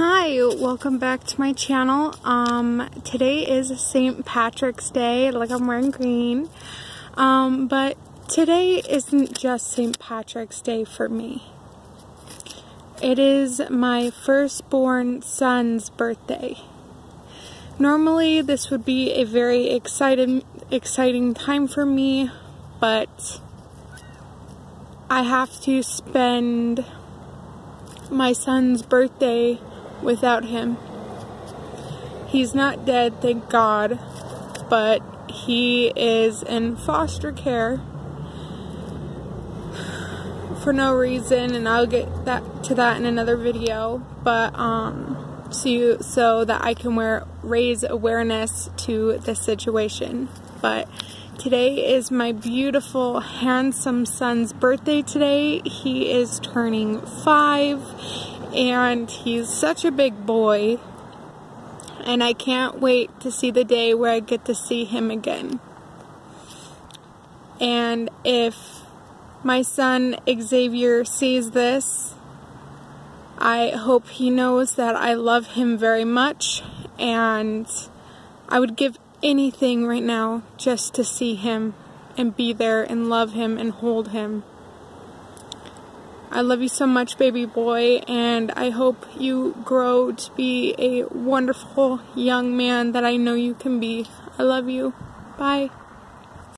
Hi, welcome back to my channel. Um, today is St. Patrick's Day, like I'm wearing green. Um, but today isn't just St. Patrick's Day for me. It is my firstborn son's birthday. Normally this would be a very exciting, exciting time for me, but I have to spend my son's birthday without him. He's not dead, thank God, but he is in foster care for no reason, and I'll get that to that in another video. But um, so so that I can wear, raise awareness to the situation. But today is my beautiful, handsome son's birthday. Today he is turning five and he's such a big boy and I can't wait to see the day where I get to see him again. And if my son Xavier sees this, I hope he knows that I love him very much and I would give anything right now just to see him and be there and love him and hold him. I love you so much, baby boy, and I hope you grow to be a wonderful young man that I know you can be. I love you. Bye.